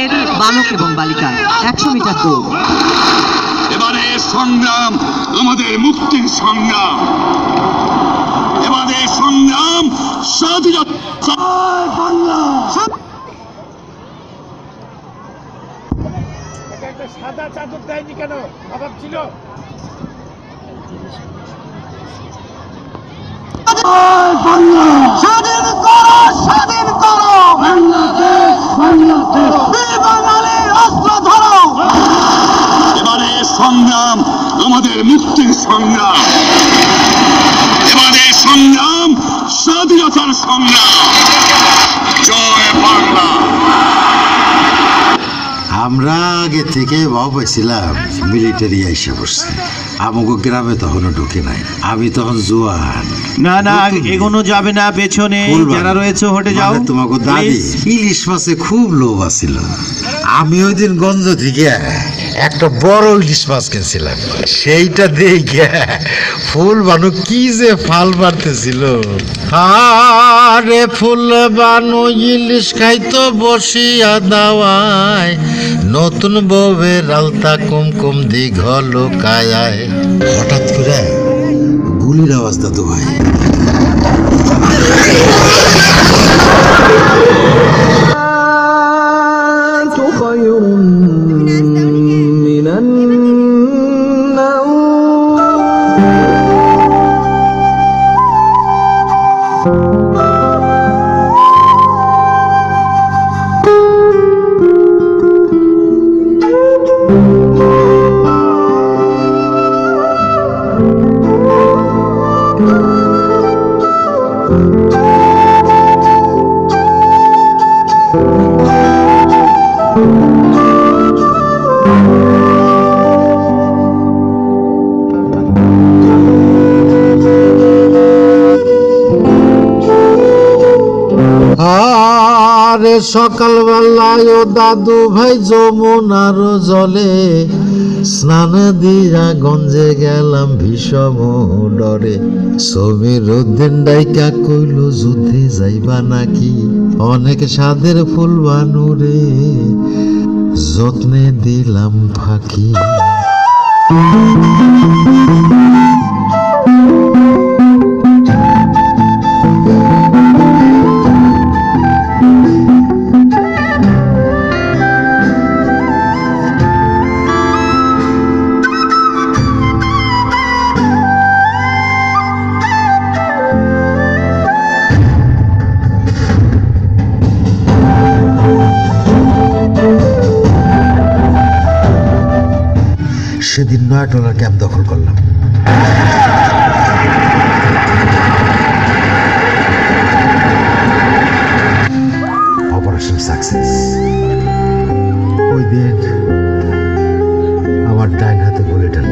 Cricket বালক এবং বালিকা একশো মিটার দৌড়। এবারে সংগ্রাম আমাদের মুক্তির সংগ্রাম। এবারে সংগ্রাম স্বাধীনতা। সাদা চাদর দেয়নি কেন অভাব ছিল স্বাধীন করো স্বাধীন করো বাংলাদেশ বাঙালির অস্ত্র ধরো এবারে সংগ্রাম আমাদের মুক্তির সংগ্রাম। এবারে সংগ্রাম স্বাধীনতার সংগ্রাম। জয় বাংলা। আমরা আগে থেকে ভাব পাইছিলাম মিলিটারি আইসে বসছে আমাকে গ্রামে তখনও ঢুকে নাই। আমি তখন জোয়ান। না না এগোনো যাবে না পেছনে যারা রয়েছে হটে যাও। মানে তোমাকে দাদি ইলিশ মাছে খুব লোভ আছিল। আমি ওই দিন গঞ্জ থেকে একটা বড় ইলিশ মাছ কিনছিলাম। সেইটা দেখে ফুল বানু কি যে ফাল মারতেছিল। আরে ফুল বানু ইলিশ খাইতো বসিয়া দাওয়ায়। নতুন বউয়ের আলতা কুমকুম দীঘল কায়ায় হঠাৎ করে গুলির আওয়াজ দাদু ভাই। Bye. আরে সকালবেলায় ও দাদু ভাই যমুনার জলে স্নান দিয়া গঞ্জে গেলাম ভীষম ডরে। সমীর উদ্দিন ডাইকা কইল, যুদ্ধে যাইবা নাকি? অনেক সাদের ফুল বানুরে যত্নে দিলাম ফাঁকি। সেদিন নয় ডলার ক্যাম্প দখল করলাম। অপারেশন সাকসেস ওই দিন আমার ডাইন হাতে গুলিটা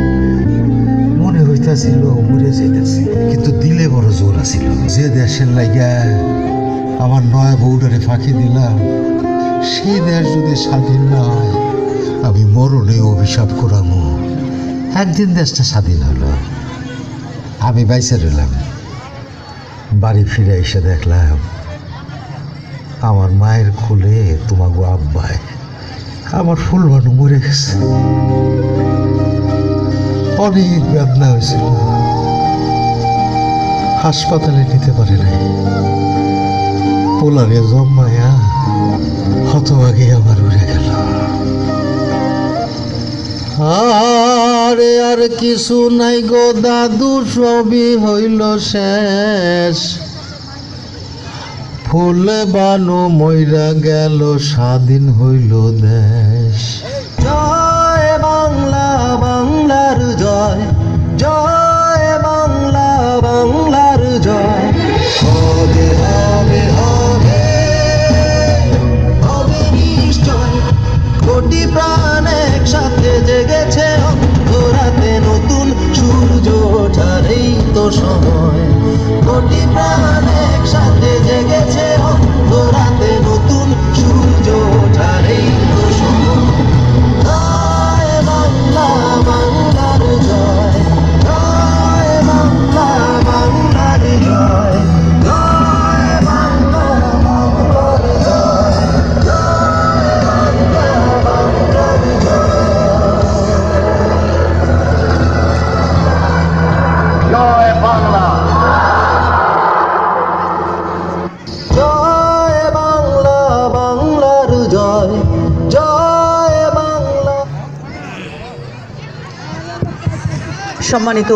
মনে হইতাছিল, মরে যাইতাছে। কিন্তু দিলে বড় জোর আছিল। যে দেশের লাগিয়া আমার নয়া বউডারে ফাঁকি দিলাম, সেই দেশ যদি স্বাধীন না আমি মরণে অভিশাপ করামো। একদিন দেশটা স্বাধীন হলো। আমি বাইসে রইলাম। বাড়ি ফিরে এসে দেখলাম, আমার মায়ের খুলে তোমাগো আব্বায় আমার ফুল বানু মরে গেছে। অনেক বেদনা হয়েছিল। হাসপাতালে নিতে পারে নাই। পোলারে জম্মায়া হতভাগে আমার উড়ে গেল। আরে আর কিছু নাই গো দাদু, সবই হইল শেষ। ফুল বানো মইরা গেল, স্বাধীন হইল দেশ। জয় বাংলা, বাংলার জয়। জয় বাংলা, বাংলার জয়। হবে হবে হবে হবে নিশ্চয়। কোটি প্রাণ একসাথে জেগেছে এই তো সময়। কোটি প্রাণ একসাথে জেগেছে সম্মানিত